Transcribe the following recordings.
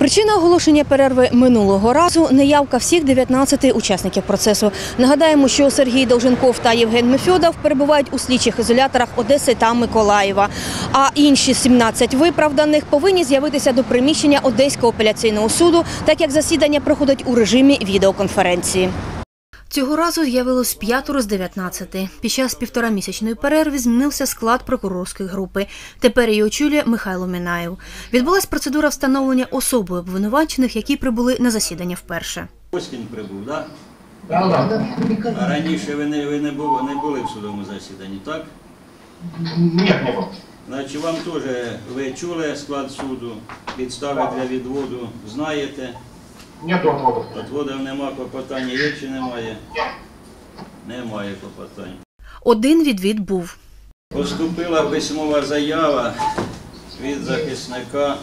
Причина оголошення перерви минулого разу неявка всіх 19 учасників процесу. Нагадаємо, що Сергій Долженков та Євген Мефьодов перебувають у слідчих ізоляторах Одеси та Миколаєва. А інші 17 виправданих повинні з'явитися до приміщення Одеського апеляційного суду, так як засідання проходить у режимі відеоконференції. Цього разу з'явилось п'ятеро з 19. Під час півторамісячної перерви змінився склад прокурорської групи. Тепер її очолює Михайло Мінаєв. Відбулась процедура встановлення особи обвинувачених, які прибули на засідання вперше. Оскінь прибув, так? Да, да. А раніше ви не, ви не, були, не були в судовому засіданні, так? Нет, не было. Значить, вам теж ви чули склад суду, підстави для відводу знаєте. Нету отводов. Отводів нема, клопотання є чи немає? Немає клопотань. Один відвід був. Поступила письмова заява від захисника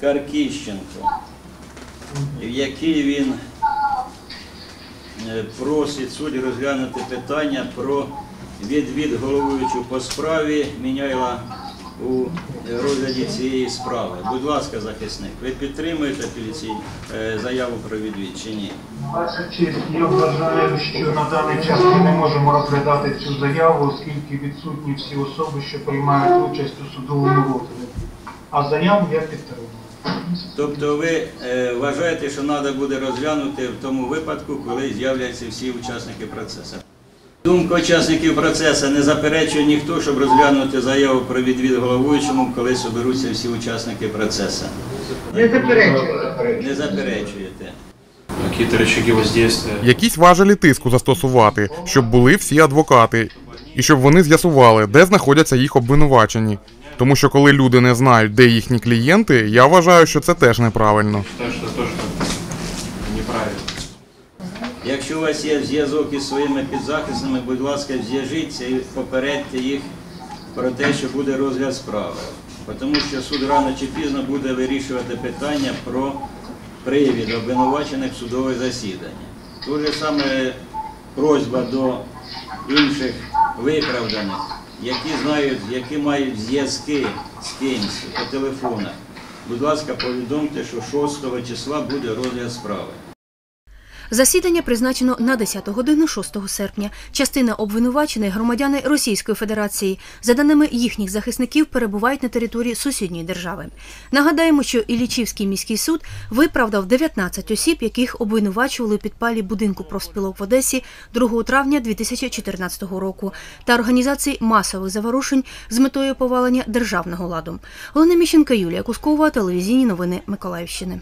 Каркіщенко, в якій він е, просить судді розглянути питання про відвід головуючу по справі Міняйла у розгляді цієї справи. Будь ласка, захисник, ви підтримуєте апеляційну е, заяву про відвід чи ні? Ваша честь, я вважаю, що на даний час ми не можемо розглядати цю заяву, оскільки відсутні всі особи, що приймають участь у судовому розгляді. А заяву я підтримую. Тобто ви е, вважаєте, що треба буде розглянути в тому випадку, коли з'являться всі учасники процесу. Думка учасників процесу не заперечує ніхто, щоб розглянути заяву про відвід головуючому, коли соберуться всі учасники процесу. Не заперечую. Не заперечуєте. Якісь важелі тиску застосувати, щоб були всі адвокати, і щоб вони з'ясували, де знаходяться їх обвинувачені. Тому що коли люди не знають, де їхні клієнти, я вважаю, що це теж неправильно. Неправильно. Якщо у вас є зв'язок із своїми підзахисними, будь ласка, зв'яжіться і попередьте їх про те, що буде розгляд справи. Тому що суд рано чи пізно буде вирішувати питання про привід обвинувачених в судове засідання. Те саме просьба до інших виправданих, які знають, які мають зв'язки з кимось по телефонах. Будь ласка, повідомте, що 6 числа буде розгляд справи. Засідання призначено на 10 годину 6 серпня. Частина обвинувачених громадяни Російської Федерації, за даними їхніх захисників, перебувають на території сусідньої держави. Нагадаємо, що Іллічівський міський суд виправдав 19 осіб, яких обвинувачували підпалі будинку профспілок в Одесі 2 травня 2014 року та організації масових заворушень з метою повалення державного ладу. Олена Міщенка, Юлія Кускова, телевізійні новини Миколаївщини.